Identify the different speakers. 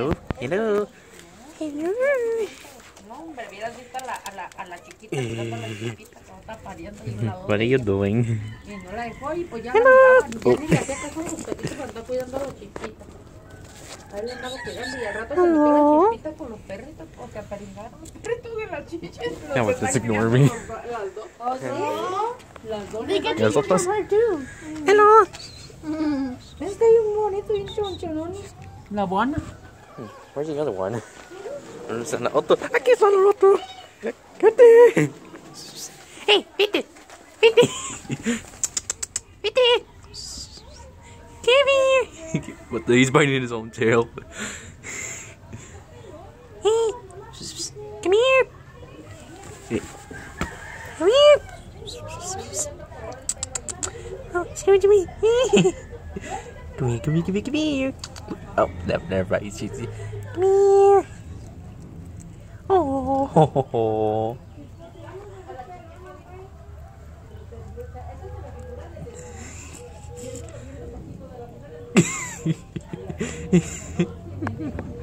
Speaker 1: Hello. Hello.
Speaker 2: No, hombre, hubieras visto a la, a la, a la chiquita, jugando a la chiquita, como está pariendo y un.
Speaker 1: What are you doing?
Speaker 2: Y no la dejó y pues ya la miraba, ni le hacía caso a sus petitos para andar cuidando a la chiquita. Ahí le andaba cuidando y al rato se metió la chiquita con los perritos porque aperingaron los perritos de la chiquita.
Speaker 1: Yeah, but just ignore me.
Speaker 2: Las dos. ¿Oh, sí? Las dos.
Speaker 1: Las otras.
Speaker 2: Hello. Mm. Este es un bonito y un chonchonón. La buena.
Speaker 1: Where's the other one? ¿Dónde está la otro? ¡Aquí está el otro! ¡Vete! ¡Hey! ¡Vete! ¡Vete! ¡Vete! Come here! What the, he's biting his own tail. Hey! Come here! Hey. Come here! Oh, come to me! come here, come here, come here, come here! Oh, never, never right. come here! Oh!